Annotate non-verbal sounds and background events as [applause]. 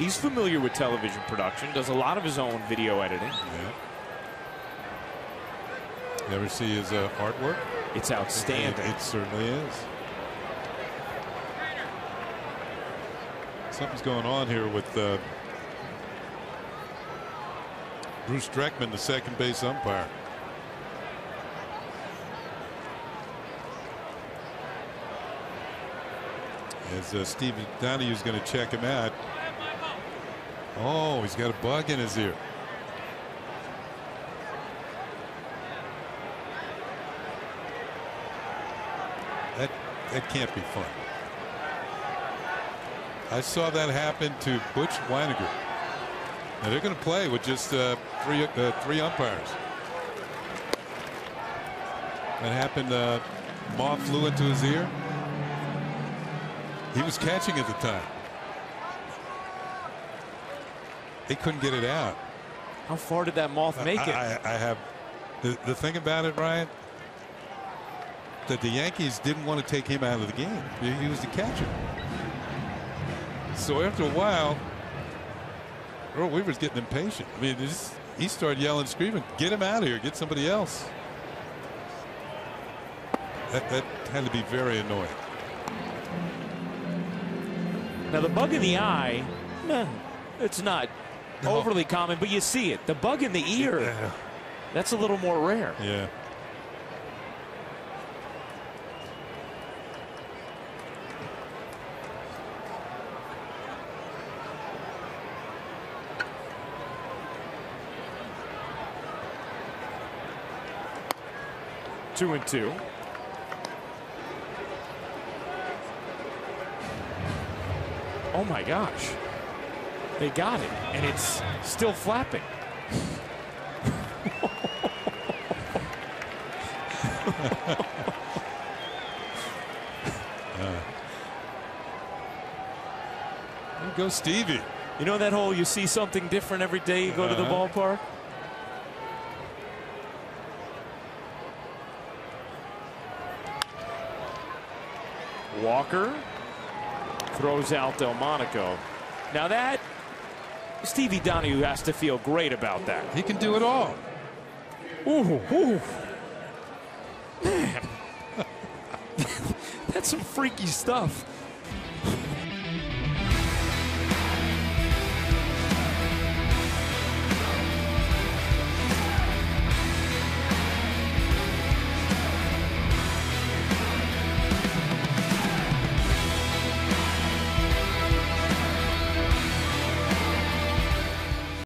He's familiar with television production, does a lot of his own video editing. Yeah. You ever see his uh, artwork? It's outstanding. It, it certainly is. Something's going on here with uh, Bruce Dreckman, the second base umpire. As uh, Steve is going to check him out. Oh, he's got a bug in his ear. That that can't be fun. I saw that happen to Butch Wynegar. Now they're going to play with just uh, three uh, three umpires. That happened. Uh, moth flew into his ear. He was catching at the time. They couldn't get it out. How far did that moth make it? I, I, I have the the thing about it, Ryan, that the Yankees didn't want to take him out of the game. He, he was the catcher. So after a while, Earl Weaver's getting impatient. I mean, just, he started yelling, screaming, "Get him out of here! Get somebody else!" That that had to be very annoying. Now the bug in the eye, eh, it's not No. Overly common, but you see it. The bug in the ear, Yeah. that's a little more rare. Yeah. Two and two. Oh my gosh. They got it, and it's still flapping. There goes Stevie. You know that whole you see something different every day you go to the Uh-huh. ballpark? Walker throws out Delmonico. Now that Stevie Donohue has to feel great about that. He can do it all. Ooh, ooh. Man. [laughs] That's some freaky stuff.